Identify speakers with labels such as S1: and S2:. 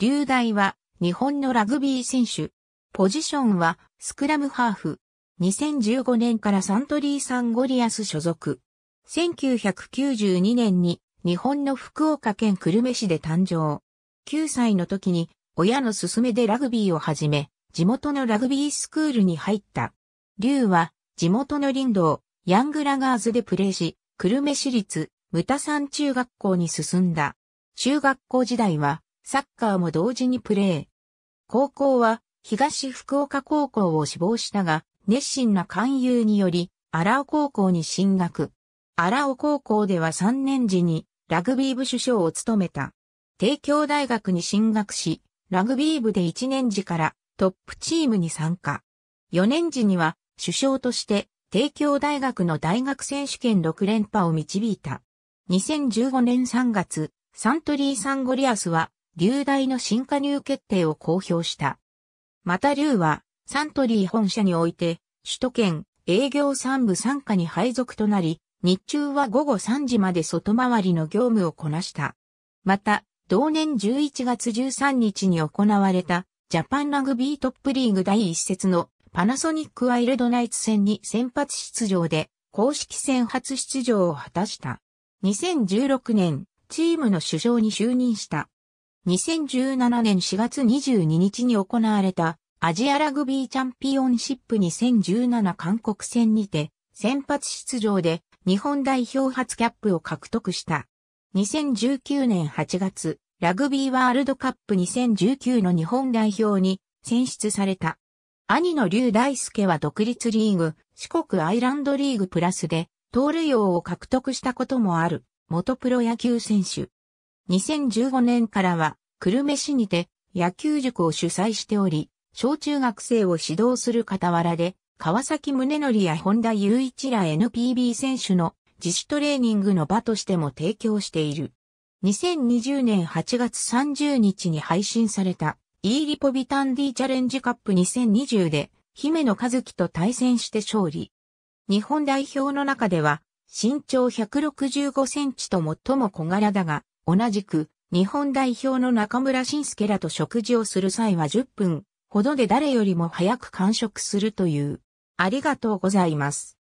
S1: 流大は日本のラグビー選手。ポジションはスクラムハーフ。2015年からサントリーサンゴリアス所属。1992年に日本の福岡県久留米市で誕生。9歳の時に親の勧めでラグビーを始め、地元のラグビースクールに入った。竜は地元の林道、ヤングラガーズでプレーし、久留米市立、ムタ山中学校に進んだ。中学校時代は、サッカーも同時にプレー。高校は、東福岡高校を志望したが、熱心な勧誘により、荒尾高校に進学。荒尾高校では3年時に、ラグビー部首相を務めた。帝京大学に進学し、ラグビー部で1年時からトップチームに参加。4年時には首相として帝京大学の大学選手権6連覇を導いた。2015年3月、サントリーサンゴリアスは、流大の新加入決定を公表した。また流は、サントリー本社において、首都圏営業三部参加に配属となり、日中は午後3時まで外回りの業務をこなした。また、同年11月13日に行われた、ジャパンラグビートップリーグ第一節のパナソニックワイルドナイツ戦に先発出場で公式戦初出場を果たした。2016年、チームの首相に就任した。2017年4月22日に行われたアジアラグビーチャンピオンシップ2017韓国戦にて先発出場で日本代表初キャップを獲得した。2019年8月、ラグビーワールドカップ2019の日本代表に選出された。兄の劉大輔は独立リーグ、四国アイランドリーグプラスで、盗塁王を獲得したこともある、元プロ野球選手。2015年からは、久留米市にて野球塾を主催しており、小中学生を指導する傍らで、川崎宗則や本田雄一ら NPB 選手の自主トレーニングの場としても提供している。2020年8月30日に配信されたイーリポビタンディチャレンジカップ2020で、姫野和樹と対戦して勝利。日本代表の中では、身長165センチと最も小柄だが、同じく、日本代表の中村晋介らと食事をする際は10分ほどで誰よりも早く完食するという。ありがとうございます。